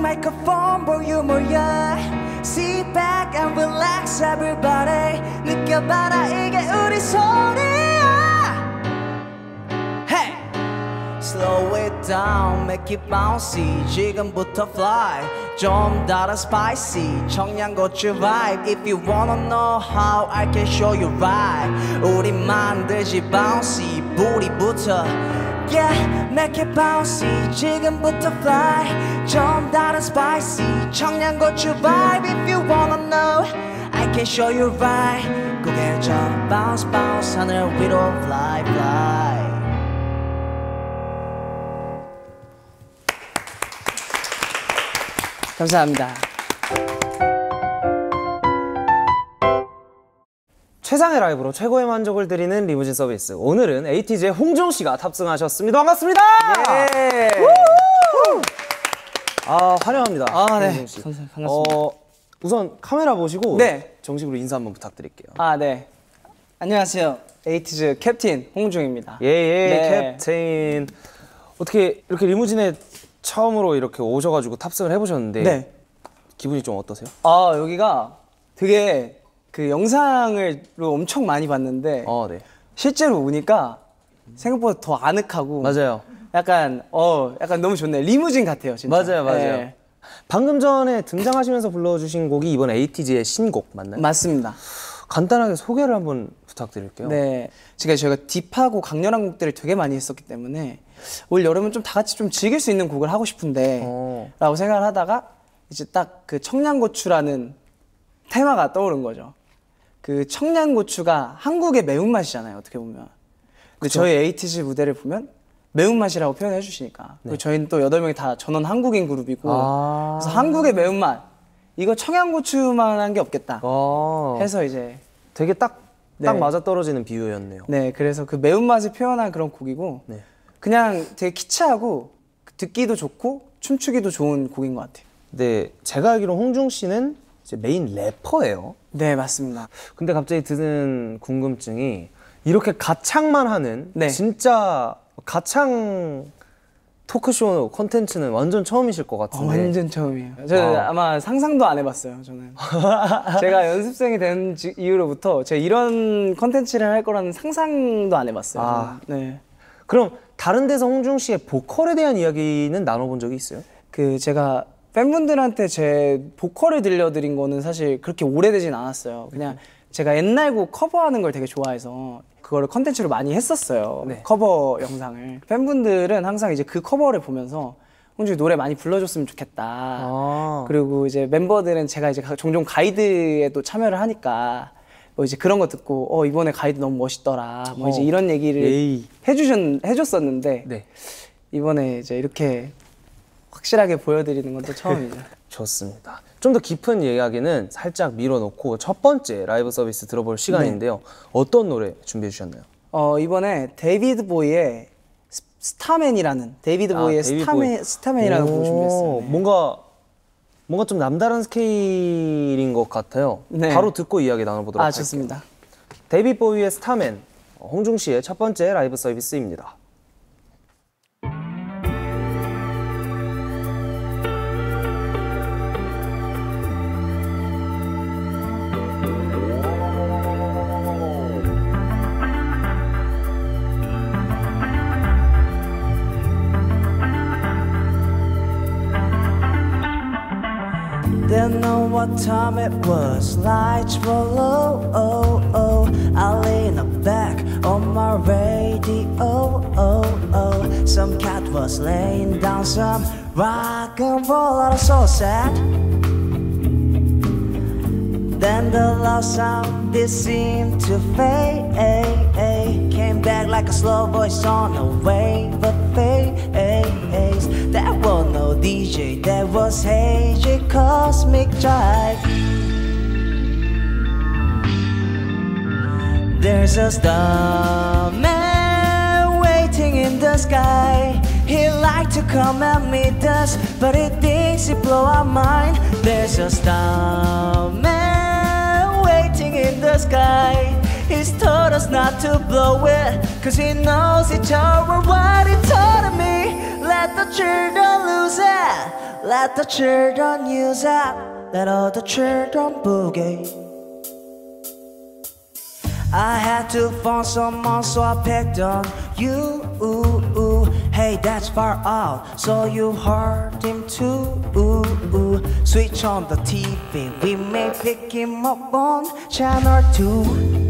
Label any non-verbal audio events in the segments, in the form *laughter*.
microphone 볼륨을 yeah Sit back and relax everybody 느껴봐라 이게 우리 소리야 Hey Slow it down, make it bouncy 지금부터 fly 좀 달아 spicy 청양고추 vibe If you wanna know how I can show you right 우리 만들지 bouncy 뿌리부터 Yeah, make it bouncy 지금부터 fly 좀 달아 spicy 청양고추 vibe If you wanna know I can show you right 고개를 좀 bounce bounce 하늘 위로 fly fly 감사합니다. 최상의 라이브로 최고의 만족을 드리는 리무진 서비스. 오늘은 에이티즈의 홍종 씨가 탑승하셨습니다. 반갑습니다. 예. 아 환영합니다. 아, 네. 선생님, 반갑습니다. 어, 우선 카메라 보시고 네. 정식으로 인사 한번 부탁드릴게요. 아, 네. 안녕하세요. 에이티즈 캡틴 홍중입니다. 예예 네. 캡틴. 어떻게 이렇게 리무진에 처음으로 이렇게 오셔가지고 탑승을 해보셨는데 네. 기분이 좀 어떠세요? 아, 여기가 되게 그 영상을 엄청 많이 봤는데 어, 네. 실제로 오니까 생각보다 더 아늑하고 맞아요. 약간 어, 약간 너무 좋네요. 리무진 같아요, 진짜. 맞아요, 맞아요. 네. 방금 전에 등장하시면서 불러주신 곡이 이번 에이티즈의 신곡 맞나요? 맞습니다. 간단하게 소개를 한번 부탁드릴게요. 네. 제가 저희가 딥하고 강렬한 곡들을 되게 많이 했었기 때문에 올 여름은 좀 다 같이 좀 즐길 수 있는 곡을 하고 싶은데 어. 라고 생각을 하다가 이제 딱 그 청양고추라는 테마가 떠오른 거죠. 그 청양고추가 한국의 매운맛이잖아요. 어떻게 보면. 근데 저희 에이티즈 무대를 보면 매운맛이라고 표현해 주시니까. 그리고 저희는 또 여덟 명이 다 전원 한국인 그룹이고 네. 아. 그래서 한국의 매운맛 이거 청양고추만한 게 없겠다. 어, 해서 이제 되게 딱, 딱 네. 맞아 떨어지는 비유였네요. 네, 그래서 그 매운맛을 표현한 그런 곡이고 네. 그냥 되게 키치하고 듣기도 좋고 춤추기도 좋은 곡인 것 같아요. 근데 제가 알기로 홍중 씨는 메인 래퍼예요. 네, 맞습니다. 근데 갑자기 드는 궁금증이 이렇게 가창만 하는 네. 진짜 가창 토크쇼 콘텐츠는 완전 처음이실 것 어, 같은데. 완전 처음이에요. 저 아. 아마 상상도 안 해봤어요. 저는 *laughs* 제가 연습생이 된 지- 이후로부터 제가 이런 컨텐츠를 할 거라는 상상도 안 해봤어요. 아. 저는. 네. 그럼 다른 데서 홍중 씨의 보컬에 대한 이야기는 나눠본 적이 있어요? 그 제가 팬분들한테 제 보컬을 들려드린 거는 사실 그렇게 오래되진 않았어요. 그냥 제가 옛날 곡 커버하는 걸 되게 좋아해서 그거를 컨텐츠로 많이 했었어요. 네. 커버 영상을. 팬분들은 항상 이제 그 커버를 보면서 홍준이 노래 많이 불러줬으면 좋겠다. 아. 그리고 이제 멤버들은 제가 이제 가- 종종 가이드에도 참여를 하니까 뭐 이제 그런 거 듣고 어 이번에 가이드 너무 멋있더라. 뭐 이제 어. 이런 얘기를. 해주셨 해줬었는데 네. 이번에 이제 이렇게 확실하게 보여드리는 건 또 처음이죠. *laughs* 좋습니다. 좀 더 깊은 이야기는 살짝 밀어놓고 첫 번째 라이브 서비스 들어볼 시간인데요. 어떤 노래 준비해 주셨나요? 어 이번에 데이비드 보위의 S- Starman이라는 데이비드 보위의 아, 데이비드 Starman 보위. Starman이라는 곡을 오, 준비했어요. 네. 뭔가 뭔가 좀 남다른 스케일인 것 같아요. 네. 바로 듣고 이야기 나눠보도록 아 할게요. 좋습니다. 데이비드 보위의 Starman, 어, 홍중 씨의 첫 번째 라이브 서비스입니다. Didn't know what time it was. Lights were low. Oh, oh. I lay in the back on my radio. Oh, oh. Some cat was laying down some rock and roll. I was so sad. Then the love sound it seemed to fade. Came back like a slow voice on a wave of fade. DJ, there was hazy cosmic drive. There's a starman waiting in the sky. He like to come and meet us, but he thinks he blow our mind. There's a starman waiting in the sky. He's told us not to blow it, cause he knows each other what he told me. Let the children lose it. Let the children use it. Let all the children boogie. I had to find someone, so I picked on you. Hey, that's far out, so you heard him too. Switch on the TV, we may pick him up on channel 2.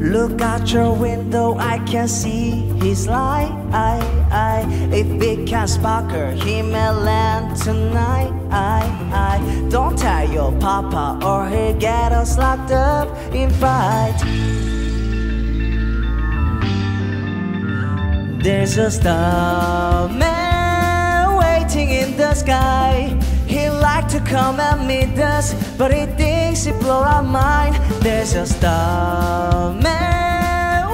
Look out your window, I can see his light. If it can sparkle, he may land tonight. Don't tell your papa, or he'll get us locked up in fight. There's a starman waiting in the sky. To come and meet us, but he thinks he blow our mind. There's a starman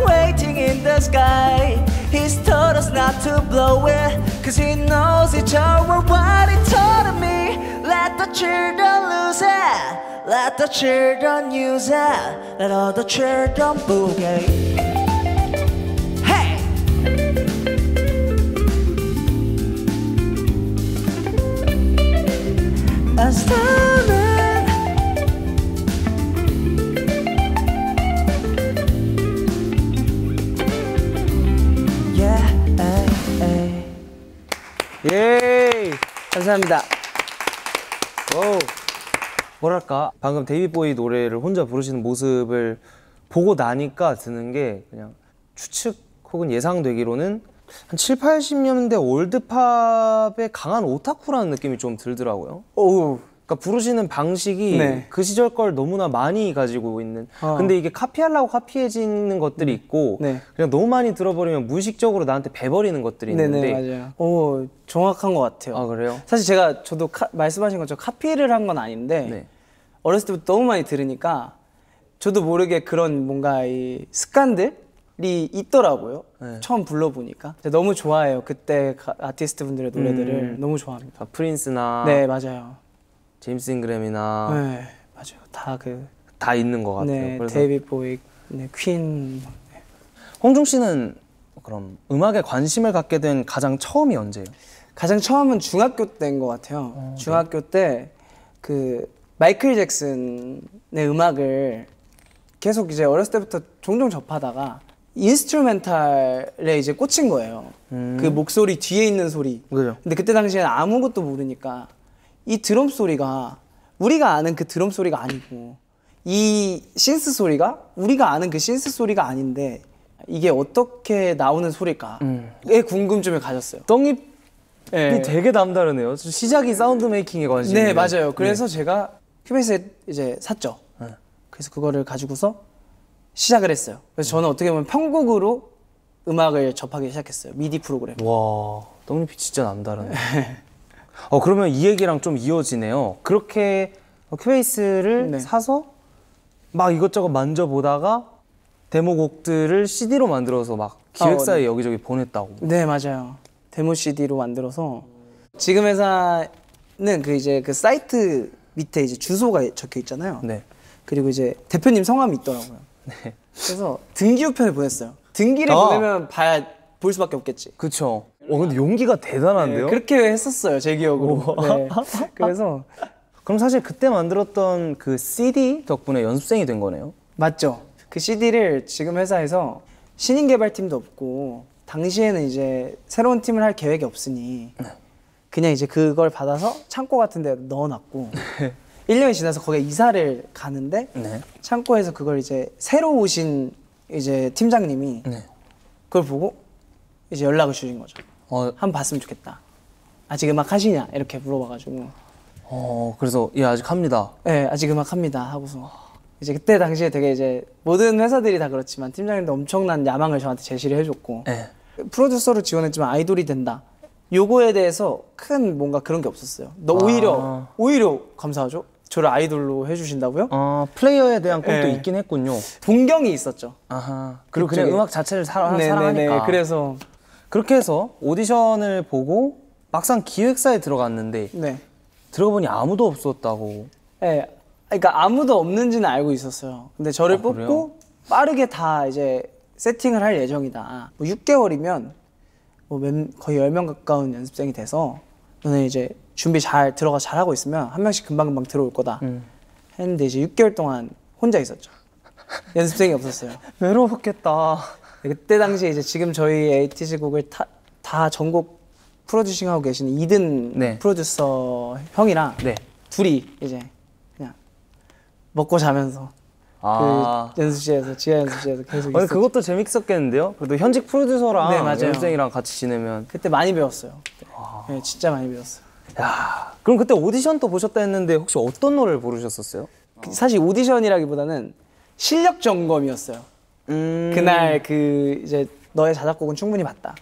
waiting in the sky. He's told us not to blow it, cause he knows each other what he told me. Let the children lose it, let the children use it, let all the children boogie. 예. 감사합니다. 오. 뭐랄까 방금 데이비드 보위 노래를 혼자 부르시는 모습을 보고 나니까 드는 게 그냥 추측 혹은 예상되기로는 한 7, 80년대 old pop의 강한 오타쿠라는 느낌이 좀 들더라고요. 오, 그러니까 부르시는 방식이 네. 그 시절 걸 너무나 많이 가지고 있는. 어. 근데 이게 카피하려고 카피해지는 것들이 있고 네. 그냥 너무 많이 들어버리면 무의식적으로 나한테 배버리는 것들이 있는데. 네네 맞아요. 오, 정확한 것 같아요. 아 그래요? 사실 제가 저도 카- 말씀하신 것처럼 카피를 한 건 아닌데 네. 어렸을 때부터 너무 많이 들으니까 저도 모르게 그런 뭔가 이 습관들 이 있더라고요. 네. 처음 불러보니까 너무 좋아해요. 그때 가- 아티스트 분들의 노래들을 너무 좋아합니다. 다 프린스나 네 맞아요. 제임스 잉그램이나 네 맞아요. 다 그 다 있는 것 같아요. 네, 데이비드 보위, 네, 퀸. 네. 홍중 씨는 그럼 음악에 관심을 갖게 된 가장 처음이 언제예요? 가장 처음은 중학교 때인 것 같아요. 중학교 때 그 마이클 잭슨의 음악을 계속 이제 어렸을 때부터 종종 접하다가 instrumental에 이제 꽂힌 거예요. 그 목소리 뒤에 있는 소리. 그죠. 근데 그때 당시에는 아무것도 모르니까 이 드럼 소리가 우리가 아는 그 드럼 소리가 아니고 이 synth 소리가 우리가 아는 그 synth 소리가 아닌데 이게 어떻게 나오는 소리일까에 궁금증을 가졌어요. 떡잎이 네. 되게 남다르네요. 시작이 sound making에 관심이 네. 맞아요. 그래서 제가 Cubase에 이제 샀죠. 네. 그래서 그거를 가지고서 시작을 했어요. 그래서 저는 어떻게 보면 편곡으로 음악을 접하기 시작했어요. 미디 프로그램. 와 떡잎이 진짜 남다르네. 어 그러면 이 얘기랑 좀 이어지네요. 그렇게 Cubase를 네. 사서 막 이것저것 만져보다가 데모곡들을 CD로 만들어서 막 기획사에 여기저기 보냈다고. 네 맞아요. 데모 CD로 만들어서 지금 회사는 그 이제 그 사이트 밑에 이제 주소가 적혀 있잖아요. 네. 그리고 이제 대표님 성함이 있더라고요. 그래서 등기 우편을 보냈어요. 등기를 아. 보내면 봐야 볼 수밖에 없겠지. 그쵸. 어 근데 용기가 대단한데요? 네, 그렇게 했었어요 제 기억으로. 네. 그래서 *laughs* 그럼 사실 그때 만들었던 그 CD 덕분에 연습생이 된 거네요. 맞죠. 그 CD를 지금 회사에서 신인 개발팀도 없고 당시에는 이제 새로운 팀을 할 계획이 없으니 그냥 이제 그걸 받아서 창고 같은 데 넣어놨고 *laughs* 1년이 지나서 거기에 이사를 가는데 네. 창고에서 그걸 이제 새로 오신 이제 팀장님이 네. 그걸 보고 이제 연락을 주신 거죠. 어, 한번 봤으면 좋겠다. 아직 음악 하시냐 이렇게 물어봐가지고 어 그래서 예 아직 합니다. 네, 아직 음악 합니다 하고서 이제 그때 당시에 되게 이제 모든 회사들이 다 그렇지만 팀장님도 엄청난 야망을 저한테 제시를 해줬고 네. 프로듀서로 지원했지만 아이돌이 된다. 요거에 대해서 큰 뭔가 그런 게 없었어요. 너 오히려 아. 오히려 감사하죠. 저를 아이돌로 해주신다고요? 어 플레이어에 대한 꿈도 네. 있긴 했군요. 동경이 있었죠. 아하. 그리고 그쪽에. 그냥 음악 자체를 사랑, 네네네. 사랑하니까. 그래서 그렇게 해서 오디션을 보고 막상 기획사에 들어갔는데 네. 들어보니 아무도 없었다고. 네. 그러니까 아무도 없는지는 알고 있었어요. 근데 저를 아, 뽑고 그래요? 빠르게 다 이제 세팅을 할 예정이다. 뭐 6개월이면 뭐 몇- 거의 10명 가까운 연습생이 돼서 너네 이제 준비 잘 들어가 잘 하고 있으면 한 명씩 금방 금방 들어올 거다. 했는데 이제 6개월 동안 혼자 있었죠. 연습생이 없었어요. *laughs* 외로웠겠다. 그때 당시에 이제 지금 저희 에이티즈 곡을 다, 다 전곡 프로듀싱 하고 계시는 이든 네. 프로듀서 형이랑 네. 둘이 이제 그냥 먹고 자면서 아. 그 연습실에서 지하 연습실에서 계속 아니. 그것도 재밌었겠는데요? 그래도 현직 프로듀서랑 네. 연습생이랑 같이 지내면 그때 많이 배웠어요. 그때. 아. 네, 진짜 많이 배웠어요. 야 그럼 그때 오디션 또 보셨다 했는데 혹시 어떤 노래를 부르셨었어요? 그- 사실 오디션이라기보다는 실력 점검이었어요. 음... 그날 그 이제 너의 자작곡은 충분히 맞다.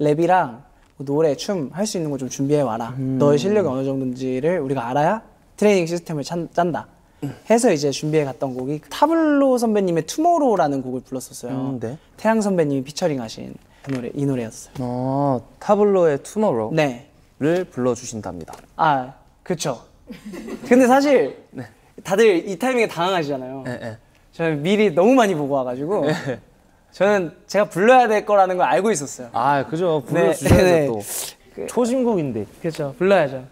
랩이랑 뭐 노래, 춤 할 수 있는 거 좀 준비해 와라. 너의 실력이 어느 정도인지를 우리가 알아야 트레이닝 시스템을 짠, 짠다. 해서 이제 준비해 갔던 곡이 타블로 선배님의 Tomorrow라는 곡을 불렀었어요. 음, 네. 태양 선배님이 피처링하신 그 노래 이 노래였어요. 어, 타블로의 Tomorrow 를 네. 불러주신답니다. 아, 그쵸. 근데 사실 다들 이 타이밍에 당황하시잖아요. 네, 네. 저는 미리 너무 많이 보고 와가지고 저는 제가 불러야 될 거라는 걸 알고 있었어요. 아 그죠 네, 불러주셔야죠 네. 또 그- 초신곡인데 그렇죠. 불러야죠.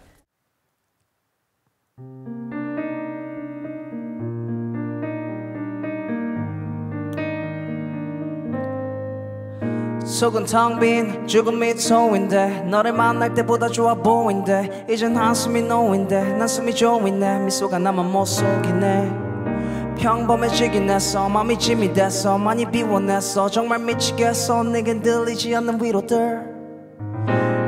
속은 텅 빈 죽음이 토인데 너를 만날 때보다 좋아 보인대. 이젠 한숨이 놓인데 난 숨이 좋이네 미소가 나만 못 속이네. 평범해지긴 했어 맘이 짐이 됐어 많이 비워냈어. 정말 미치겠어 내겐 들리지 않는 위로들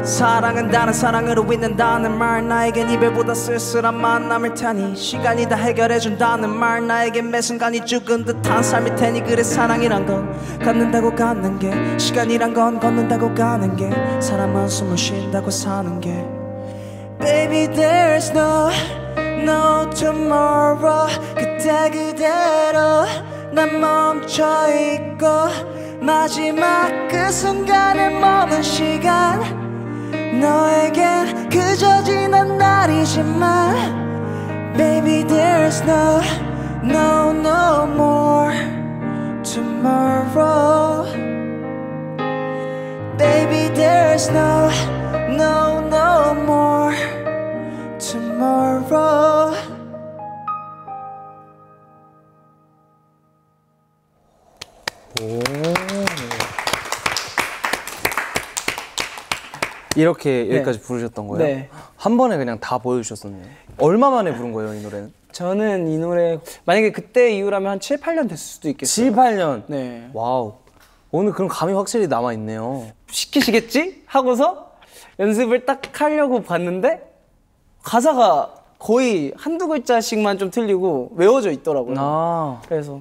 사랑은 다른 사랑으로 있는다는 말 나에겐 이별보다 쓸쓸한 만남일 테니 시간이 다 해결해준다는 말 나에겐 매 순간이 죽은 듯한 삶일 테니 그래 사랑이란 건 갖는다고 갖는 게 시간이란 건 걷는다고 가는 게 사람은 숨을 쉰다고 사는 게. Baby there's no no tomorrow. 그때 그대로 난 멈춰있고 마지막 그 순간 지난 날이지만 Baby there's no no no more tomorrow Baby there's no no no more tomorrow 이렇게 여기까지 부르셨던 거예요? 네. 한 번에 그냥 다 보여주셨었네요. 얼마 만에 부른 거예요, 이 노래는? 저는 이 노래 만약에 그때 이후라면 한 7, 8년 됐을 수도 있겠어요. 7, 8년. 네. 와우. 오늘 그럼 감이 확실히 남아 있네요. 시키시겠지? 하고서 연습을 딱 하려고 봤는데 가사가 거의 한두 글자씩만 좀 틀리고 외워져 있더라고요. 아, 그래서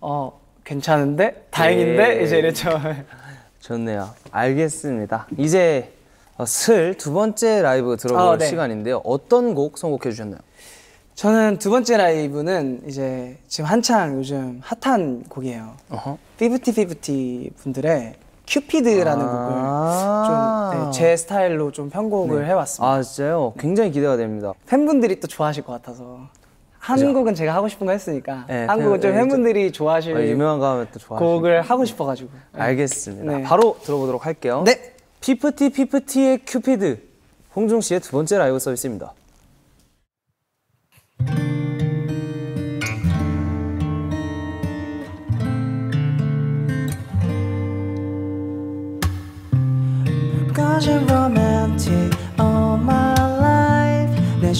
어 괜찮은데 다행인데 예. 이제 이랬죠. *laughs* 좋네요. 알겠습니다. 이제 어, 슬 두 번째 라이브 들어볼 아, 네. 시간인데요. 어떤 곡 선곡해 주셨나요? 저는 두 번째 라이브는 이제 지금 한창 요즘 핫한 곡이에요. 어허. 피프티 분들의 Cupid라는 아. 곡을 좀 제 스타일로 좀 편곡을 해봤습니다. 아, 진짜요? 굉장히 기대가 됩니다. 팬분들이 또 좋아하실 것 같아서 한 곡은 제가 하고 싶은 거 했으니까 네, 한 곡은 좀 네, 팬분들이 좋아하실 아, 유명한 거 하면 또 좋아하시죠. 곡을 하고 싶어가지고 알겠습니다. 네. 바로 들어보도록 할게요. 네. 피프티 피프티의 큐피드. 홍중 씨의 두 번째 라이브 서비스입니다. All my life 내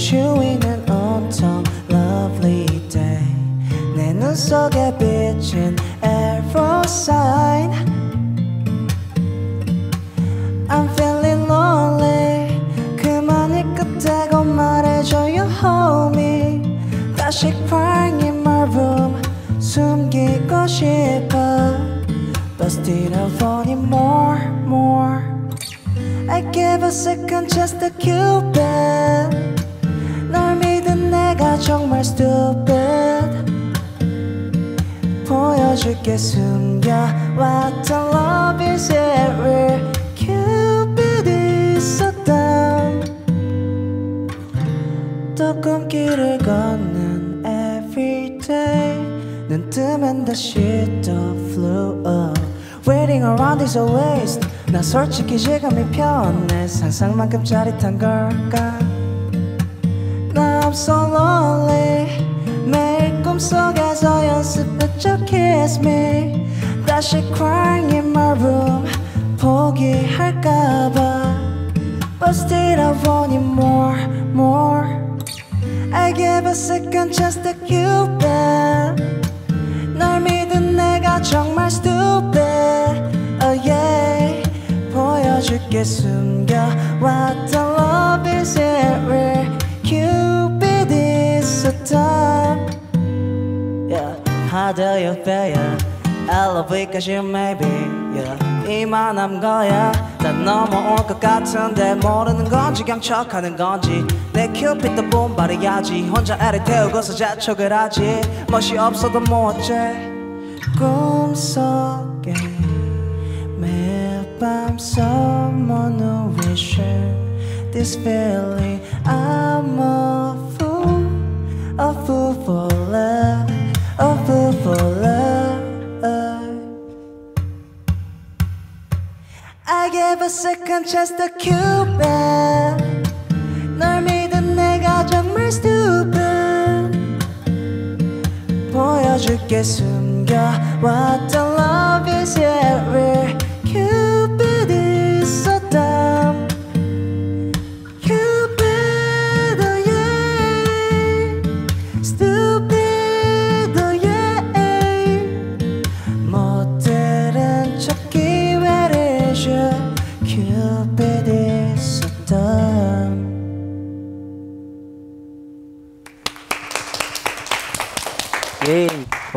I give a second chance to Cupid 널 믿은 내가 정말 stupid 보여줄게 숨겨왔던 love is everywhere Cupid is so dumb 또 꿈길을 걷는 everyday 눈 뜨면 다시 또 flew up Waiting around is a waste 나 솔직히 지금이 편해 상상만큼 짜릿한 걸까 나 I'm so lonely 매일 꿈속에서 연습했죠 kiss me 다시 crying in my room 포기할까봐 But still I want you more, more I give a second chance to Cupid 널 믿은 내가 정말 stupid 보여줄게 숨겨왔던 love is it real Cupid is so dumb Yeah How do you feel yeah? LOV까지 maybe yeah. 이만한 거야. 다 넘어올 것 같은데 모르는 건지 그냥 척하는 건지. 내 큐피도 본발해야지. 혼자 애를 태우고서 자촉을 하지. 멋이 없어도 뭐 어째? 꿈속에 매일 밤 someone who will share this feeling I'm a fool a fool for love a fool for love I gave a second chance to Cupid 널 믿은 내가 정말 stupid 보여줄게 숨겨왔던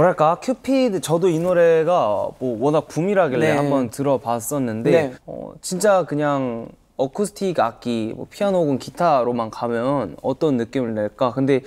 뭐랄까 큐피드 저도 이 노래가 뭐 워낙 붐이라길래 네. 한번 들어봤었는데 네. 어, 진짜 그냥 어쿠스틱 악기 뭐 피아노 혹은 기타로만 가면 어떤 느낌을 낼까 근데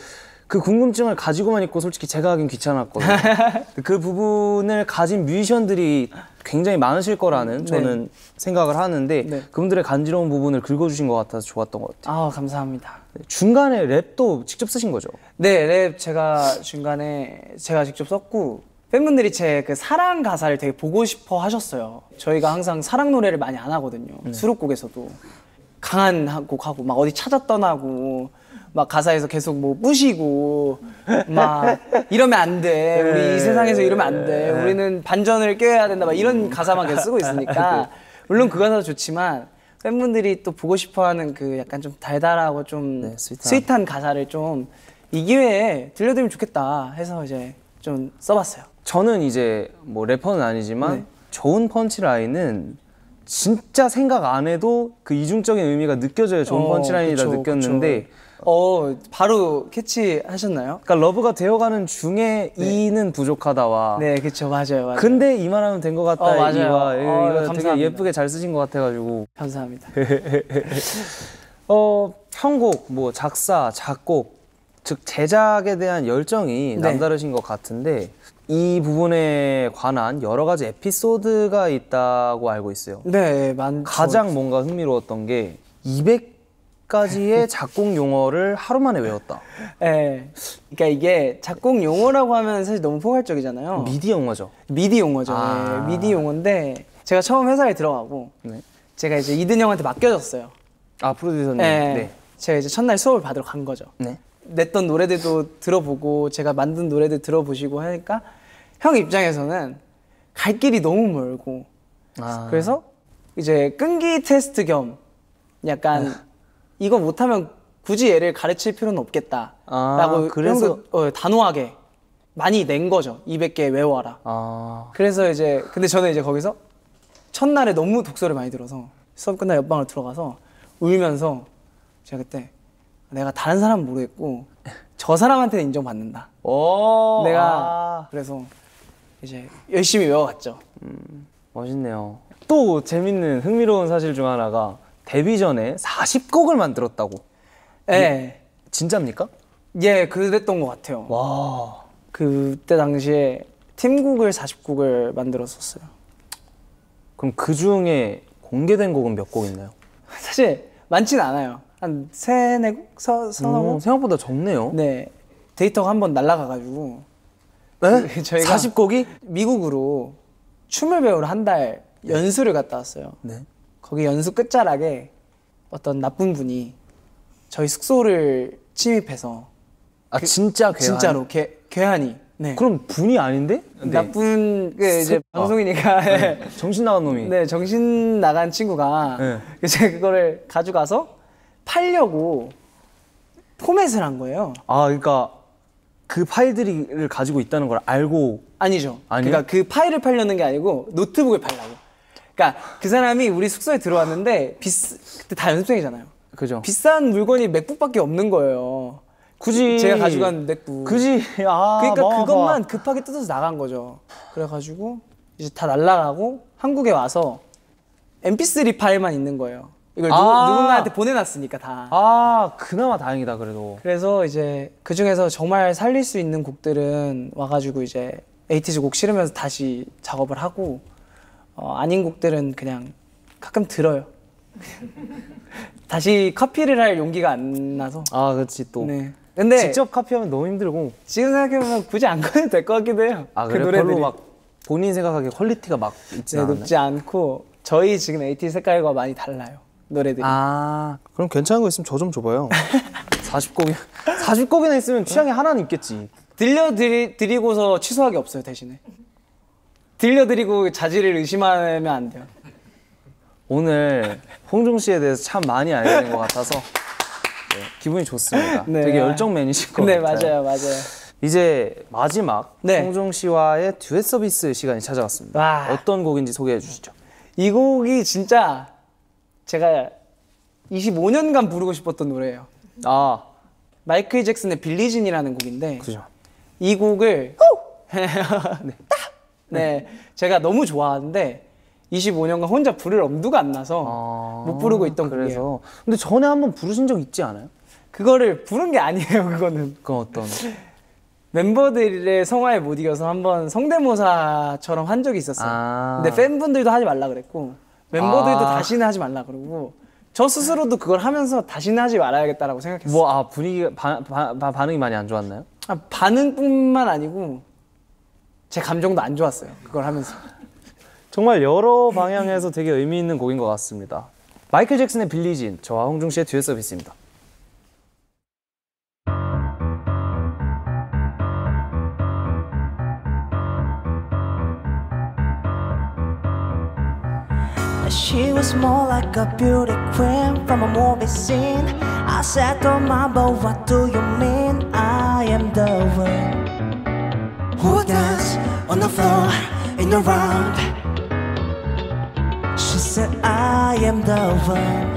그 궁금증을 가지고만 있고 솔직히 제가 하긴 귀찮았거든요 *laughs* 그 부분을 가진 뮤지션들이 굉장히 많으실 거라는 저는 생각을 하는데 네. 그분들의 간지러운 부분을 긁어주신 것 같아서 좋았던 것 같아요 아 감사합니다 중간에 랩도 직접 쓰신 거죠? 네, 랩 제가 중간에 제가 직접 썼고 팬분들이 제 그 사랑 가사를 되게 보고 싶어 하셨어요. 저희가 항상 사랑 노래를 많이 안 하거든요. 수록곡에서도 강한 곡 하고 막 어디 찾아 떠나고 막 가사에서 계속 뭐 부시고 막 이러면 안 돼. 우리 이 세상에서 이러면 안 돼. 우리는 반전을 껴야 된다. 막 이런 가사만 계속 쓰고 있으니까 *laughs* 물론 그 가사도 좋지만 팬분들이 또 보고 싶어하는 그 약간 좀 달달하고 좀 네, sweet한. sweet한 가사를 좀 이 기회에 들려드리면 좋겠다 해서 이제 좀 써봤어요. 저는 이제 뭐 래퍼는 아니지만 네. 좋은 punchline은 진짜 생각 안 해도 그 이중적인 의미가 느껴져요. 좋은 어, punchline이다 그쵸, 느꼈는데 그쵸. 어 바로 캐치하셨나요? 그러니까 love가 되어가는 중에 이는 부족하다와 네, 그렇죠, 맞아요, 맞아요. 근데 이만 하면 된 것 같다 어, 맞아요. 이와 어, 이거 되게 감사합니다. 예쁘게 잘 쓰신 것 같아가지고 감사합니다. *laughs* 어 편곡 뭐 작사 작곡 즉 제작에 대한 열정이 네. 남다르신 것 같은데 이 부분에 관한 여러 가지 에피소드가 있다고 알고 있어요. 네, 만 가장 뭔가 흥미로웠던 게 200 가지의 *laughs* 작곡 용어를 하루 만에 외웠다. 네, 그러니까 이게 작곡 용어라고 하면 사실 너무 포괄적이잖아요. 미디 용어죠. 미디 용어죠. 아. 네, 미디 용어인데 제가 처음 회사에 들어가고 네. 제가 이제 이든 형한테 맡겨졌어요. 아 프로듀서님. 네. 네. 제가 이제 첫날 수업을 받으러 간 거죠. 네. 냈던 노래들도 들어보고 제가 만든 노래들 들어보시고 하니까 형 입장에서는 갈 길이 너무 멀고 아. 그래서 이제 끈기 테스트 겸 약간 이거 못하면 굳이 얘를 가르칠 필요는 없겠다라고 아, 그래서- 어, 단호하게 많이 낸 거죠 200개 외워라 아. 그래서 이제 근데 저는 이제 거기서 첫날에 너무 독서를 많이 들어서 수업 끝나 옆방을 들어가서 울면서 제가 그때 내가 다른 사람은 모르겠고 저 사람한테는 인정받는다. 오. 내가 아. 그래서 이제 열심히 외워갔죠. 멋있네요. 또 재밌는 흥미로운 사실 중 하나가 데뷔 전에 40곡을 만들었다고. 예, 진짜입니까? 예, 그랬던 것 같아요. 와. 그때 당시에 팀곡을 40곡을 만들었었어요. 그럼 그 중에 공개된 곡은 몇 곡 있나요? *laughs* 사실 많지는 않아요. 한 세네 곡, 서, 서너 오, 곡. 생각보다 적네요. 네, 데이터가 한 번 날라가가지고 네? *laughs* 저희가- 40곡이? 미국으로 춤을 배우러 한 달 연수를 갔다 왔어요. 네. 거기 연수 끝자락에 어떤 나쁜 분이 저희 숙소를 침입해서 아 진짜 괴한. 진짜로 개, 괴한이 네. 그럼 분이 아닌데? 네. 나쁜 그 이제 슬- 방송이니까 *laughs* 정신 나간 놈이. 네 정신 나간 친구가 네. *laughs* 이제 그거를 가져가서 팔려고 포맷을 한 거예요. 아 그러니까 그 파일들을 가지고 있다는 걸 알고 아니죠. 아니요? 그러니까 그 파일을 팔려는 게 아니고 노트북을 팔라고. 그러니까 그 사람이 우리 숙소에 들어왔는데 비스 그때 다 연습생이잖아요. 그죠? 비싼 물건이 맥북밖에 없는 거예요. 굳이 제가 가져간 맥북. 굳이 아 그러니까 아파. 그것만 급하게 뜯어서 나간 거죠. 그래가지고 이제 다 날라가고 한국에 와서 MP3 파일만 있는 거예요. 이걸 누, 아. 누군가한테 보내놨으니까 다. 아 그나마 다행이다 그래도. 그래서 이제 그 중에서 정말 살릴 수 있는 곡들은 와가지고 이제 에이티즈 곡 실으면서 다시 작업을 하고 어, 아닌 곡들은 그냥 가끔 들어요. *laughs* 다시 카피를 할 용기가 안 나서. 아 그렇지 또. 네. 근데 직접 카피하면 너무 힘들고. 지금 생각해보면 굳이 안 꺼내도 될 것 같기도 해요. 아 그 노래들이. 막 본인 생각하기에 quality가 막 있지 네? 높지 않고 저희 지금 에이티즈 색깔과 많이 달라요 노래들이. 아 그럼 괜찮은 거 있으면 저 좀 줘봐요. *laughs* 40곡이 40곡이나 있으면 취향이 하나는 있겠지. 들려드리고서 취소하기 없어요 대신에. 들려드리고 자질을 의심하면 안 돼요. 오늘 홍중 씨에 대해서 참 많이 알게 된 것 같아서 네, 기분이 좋습니다. 네. 되게 열정맨이신 것 네 같아요. 맞아요 맞아요. 이제 마지막 네. 홍중 씨와의 듀엣 서비스 시간이 찾아왔습니다. 와. 어떤 곡인지 소개해 주시죠. 이 곡이 진짜 제가 25년간 부르고 싶었던 노래예요. 아 마이클 잭슨의 빌리진이라는 곡인데 그죠. 이 곡을 *laughs* 네. 제가 너무 좋아하는데 25년간 혼자 부를 엄두가 안 나서 아, 못 부르고 있던 곡이에요. 그래서 근데 전에 한번 부르신 적 있지 않아요? 그거를 부른 게 아니에요. *laughs* 그거는 그건 어떤? 멤버들의 성화에 못 이겨서 한번 성대모사처럼 한 적이 있었어요. 아. 근데 팬분들도 하지 말라 그랬고 멤버들도 아. 다시는 하지 말라 그러고 저 스스로도 그걸 하면서 다시는 하지 말아야겠다라고 생각했어요. 뭐 아 분위기가 바, 바, 바- 반응이 많이 안 좋았나요? 아, 반응뿐만 아니고 제 감정도 안 좋았어요. 그걸 하면서. 정말 여러 방향에서 되게 의미 있는 곡인 것 같습니다. 마이클 잭슨의 빌리진, 저와 홍중 씨의 듀엣 서비스입니다. She was more like a beauty queen from a movie scene. I said to Mambo, what do you mean? I am the one who dance on the floor in the round. She said, I am the one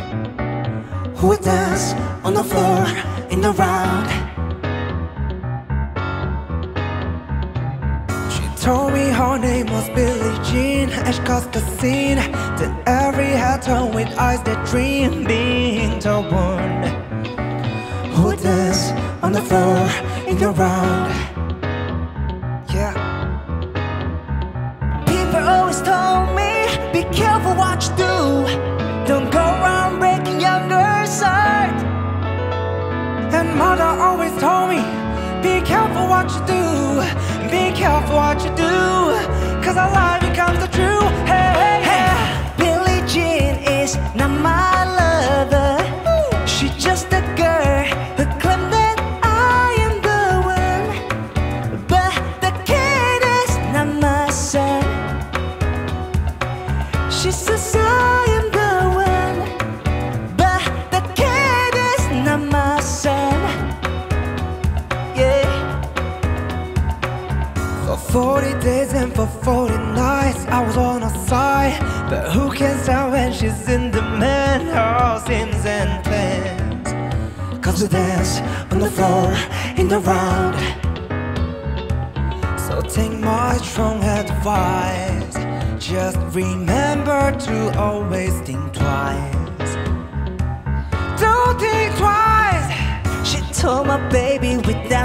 who dance on the floor in the round. She told me her name was Billie Jean and she caused the scene. Then every head turned with eyes that dream being the one who dance on the floor in the round. What you do. Don't go around breaking young girls' heart. And mother always told me, be careful what you do. Be careful what you do. Cause a lie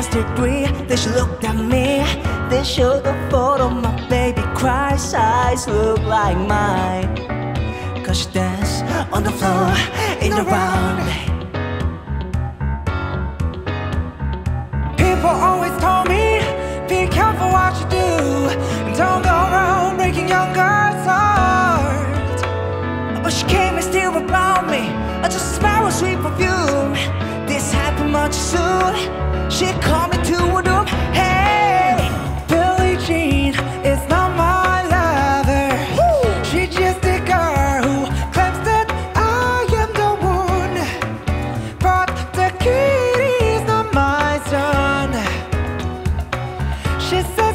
They the. Then she looked at me. Then showed the photo. My baby cries. Eyes look like mine. Cause she danced on the floor in the round. People always told me, be careful what you do. And don't go around breaking young girls' hearts. But she came and still around me. I just smell a sweet perfume. This happened much soon. She called me to a room. Hey, Billie Jean is not my lover. She just a girl who claims that I am the one. But the kid is not my son. She says